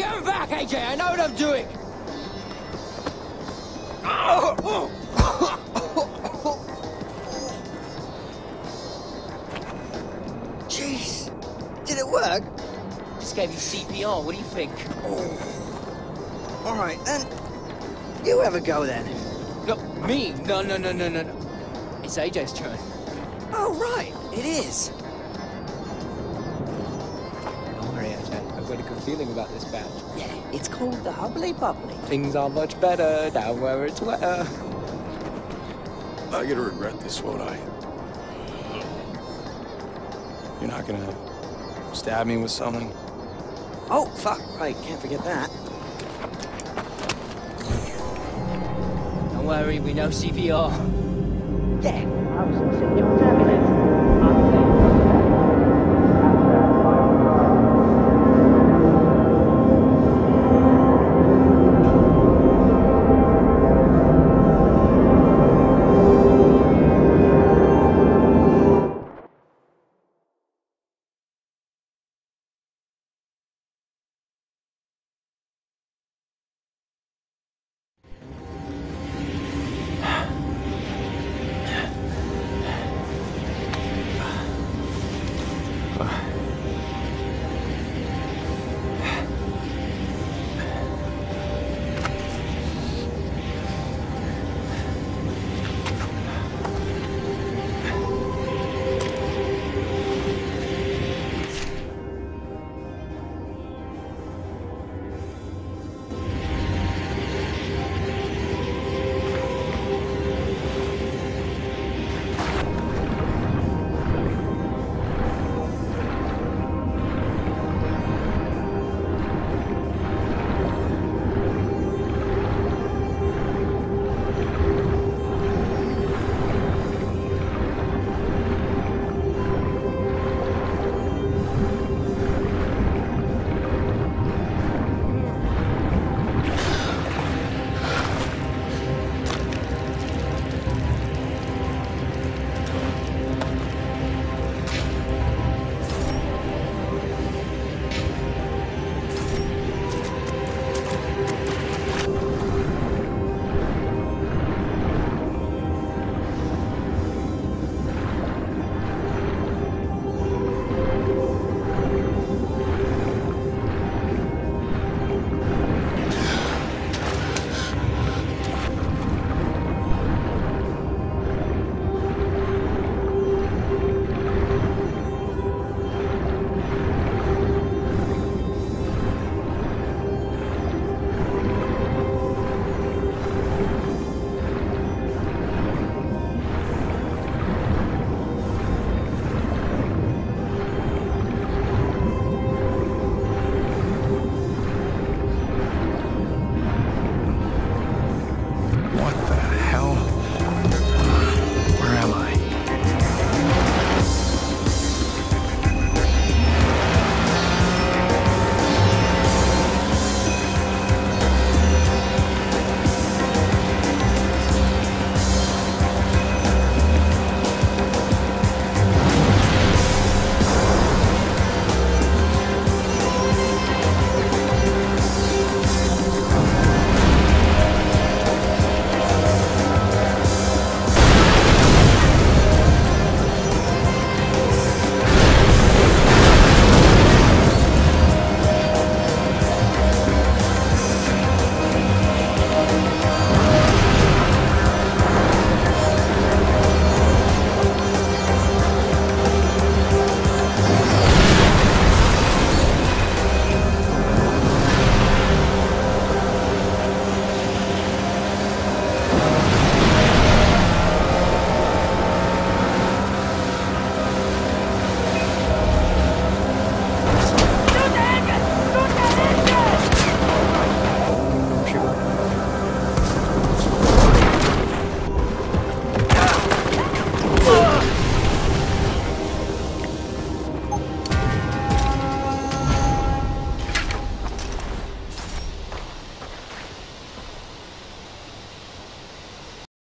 Ajay, I know what I'm doing! Jeez. Did it work? Just gave you CPR, what do you think? Oh. All right, then. You have a go then. No, me? No, no, no, no, no, no. It's Ajay's turn. Oh, right. It is. Got a good feeling about this badge. Yeah, it's called the Hubbly Bubbly. Things are much better down where it's wetter. I'm gonna regret this, won't I? You're not gonna stab me with something? Oh, fuck. Right, can't forget that. Don't worry, we know CPR. Yeah, I was in St. John's Ambulance.